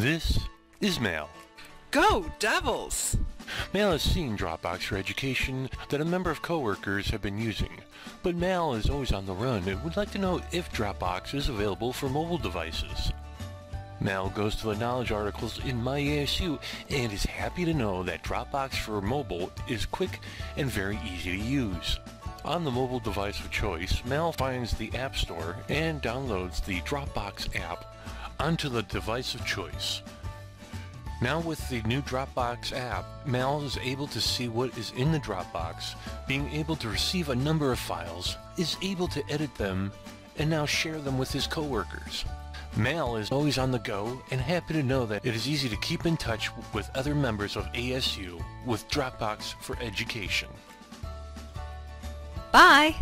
This is Mal. Go, Devils! Mal has seen Dropbox for Education that a number of coworkers have been using, but Mal is always on the run and would like to know if Dropbox is available for mobile devices. Mal goes to the knowledge articles in MyASU and is happy to know that Dropbox for mobile is quick and very easy to use. On the mobile device of choice, Mal finds the App Store and downloads the Dropbox app onto the device of choice. Now with the new Dropbox app, Mal is able to see what is in the Dropbox, being able to receive a number of files, is able to edit them, and now share them with his coworkers. Mal is always on the go and happy to know that it is easy to keep in touch with other members of ASU with Dropbox for Education. Bye!